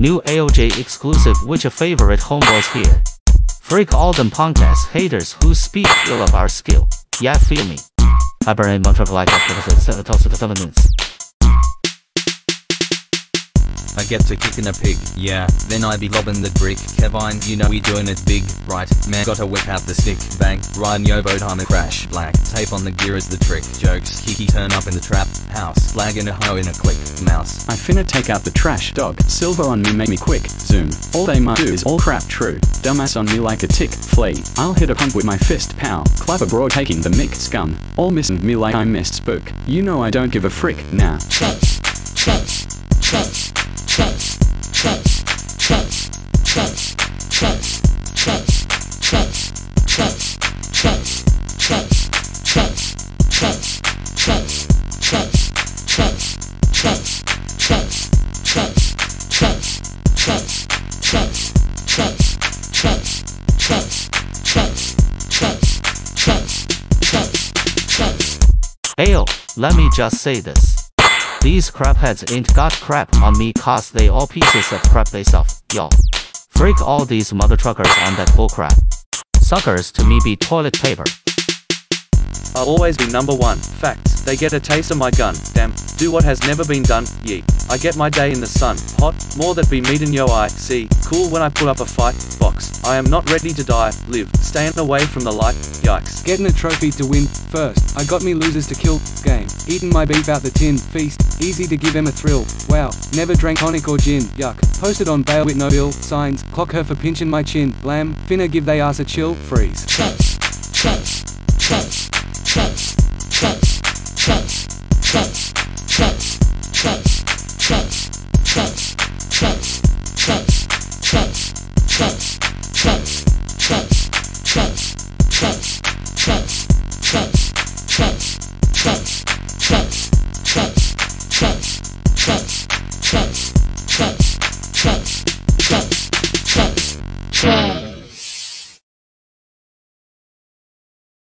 New AOJ exclusive which a favorite homeboys here. Freak all them podcast haters who speak ill of our skill. Yeah, feel me. I burn a month of like after the seven minutes. I get to kicking a pig, yeah. Then I be lobbing the brick. Kevin, you know we doing it big, right? Man, gotta whip out the stick, bang. Riding Yobo time a crash, black. Tape on the gear is the trick. Jokes, Keke turn up in the trap house. Flag in a hoe in a click, mouse. I finna take out the trash, dog. Silver on me make me quick, zoom. All they might do is all crap true. Dumbass on me like a tick, flea. I'll hit a pump with my fist, pow. Clap abroad taking the mic, scum. All missing me like I missed spook. You know I don't give a frick, nah. Chase, chase, chase, Ayo, let me just say this. These crapheads ain't got crap on me cause they all pieces of crap they stuff, yo. Freak all these mother truckers on that bullcrap. Suckers to me be toilet paper. I'll always be number one. Facts. They get a taste of my gun. Damn. Do what has never been done. Yeet. I get my day in the sun. Hot. More that be meeting yo I see. Cool when I put up a fight. Box. I am not ready to die. Live. Staying away from the light. Yikes. Getting a trophy to win, first. I got me losers to kill, game. Eating my beef out the tin, feast. Easy to give them a thrill. Wow. Never drank tonic or gin, yuck. Posted on bail with no bill, signs. Clock her for pinching my chin. Blam. Finna give they ass a chill, freeze. chase,